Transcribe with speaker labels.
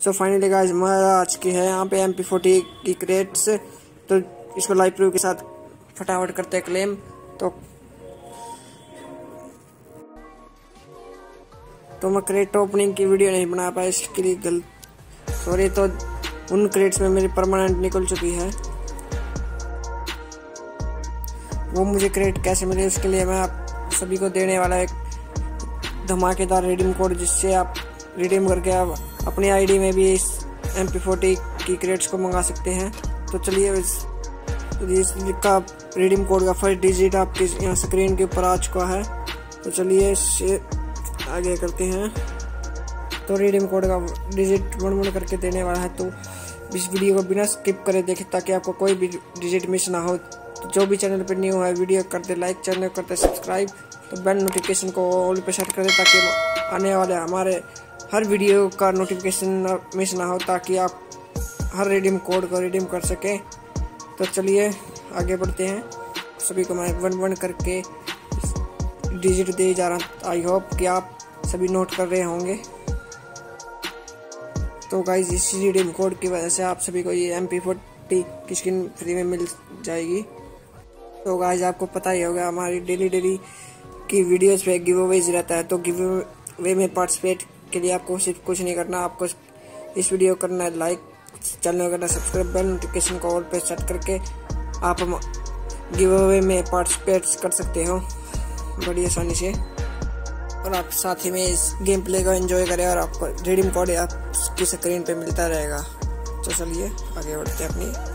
Speaker 1: So finally guys हमारा आज की है यहाँ पे एम पी फोर्टी की क्रेट्स तो इसको लाइव प्रूव के साथ फटाफट करते हैं क्लेम तो तो मैं क्रेट ओपनिंग की वीडियो नहीं बना पाया, इसके लिए गलत सॉरी तो उन क्रेट्स में मेरी परमानेंट निकल चुकी है। वो मुझे क्रेट कैसे मिले, उसके लिए मैं आप सभी को देने वाला एक धमाकेदार रिडीम कोड जिससे आप रिडीम करके आप अपनी आईडी में भी इस एम पी की क्रेड्स को मंगा सकते हैं। तो चलिए इस इसका रिडीम कोड का फ़र्स्ट डिजिट आपके यहाँ स्क्रीन के ऊपर आ चुका है। तो चलिए आगे करते हैं। तो रिडीम कोड का डिजिट वन वन करके देने वाला है। तो इस वीडियो को बिना स्किप करे देखें ताकि आपको कोई भी डिजिट मिस ना हो। तो जो भी चैनल पर न्यू है वीडियो करते लाइक चैनल करते सब्सक्राइब तो बेल नोटिफिकेशन को ऑल पे सेट कर ताकि आने वाले हमारे हर वीडियो का नोटिफिकेशन मिस ना हो ताकि आप हर रिडीम कोड को रिडीम कर सकें। तो चलिए आगे बढ़ते हैं। सभी को मैं वन वन करके डिजिट दे जा रहा आई होप कि आप सभी नोट कर रहे होंगे। तो गाइज़ इस रिडीम कोड की वजह से आप सभी को ये एम पी फोर्टी की स्किन फ्री में मिल जाएगी। तो गाइज़ आपको पता ही होगा, हमारी डेली डेली की वीडियोस पे गिव अवेज रहता है। तो गिव अवे में पार्टिसिपेट के लिए आपको सिर्फ़ कुछ नहीं करना, आपको इस वीडियो करना है लाइक चैनल करना सब्सक्राइब बेल नोटिफिकेशन को ऑल पे सेट करके आप गिव अवे में पार्टिसिपेट कर सकते हो, बड़ी आसानी से। और आप साथ ही में इस गेम प्ले को एंजॉय करें और आपको रिडीम कोड आपकी स्क्रीन पे मिलता रहेगा। तो चलिए, आगे बढ़ते हैं अपनी।